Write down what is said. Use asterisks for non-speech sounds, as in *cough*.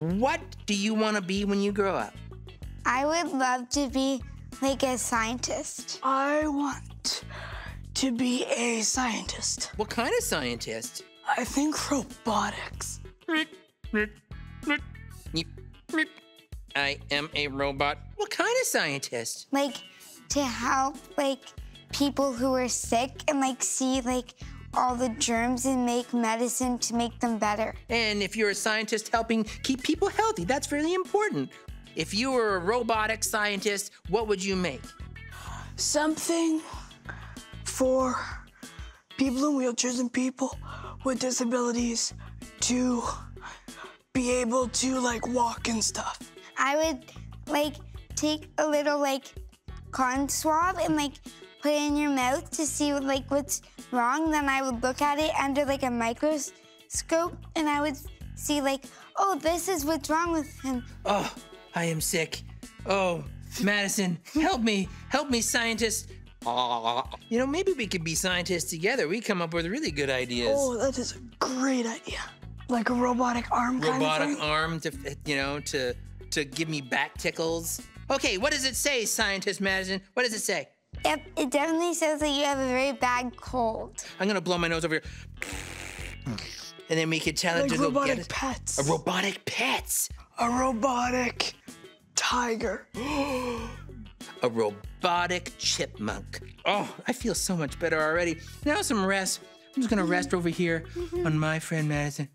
What do you want to be when you grow up? I would love to be like a scientist. I want to be a scientist. What kind of scientist? I think robotics. I am a robot. What kind of scientist? Like to help like people who are sick and like see like all the germs and make medicine to make them better. And if you're a scientist helping keep people healthy, that's really important. If you were a robotic scientist, what would you make? Something for people in wheelchairs and people with disabilities to be able to like walk and stuff. I would like take a little like cotton swab and like put it in your mouth to see like what's wrong. Then I would look at it under like a microscope and I would see like, oh, this is what's wrong with him. Oh, I am sick. Oh, Madison, help me. Help me, scientist. You know, maybe we could be scientists together. We come up with really good ideas. Oh, that is a great idea. Like a robotic arm kind of Robotic arm to, you know, to to give me back tickles. Okay, what does it say, scientist Madison? What does it say? Yep, it definitely says that you have a very bad cold. I'm gonna blow my nose over here. And then we could tell it Like to go get robotic it. pets. A robotic pets. A robotic tiger. *gasps* A robotic chipmunk. Oh, I feel so much better already. Now some rest. I'm just gonna rest over here on my friend Madison.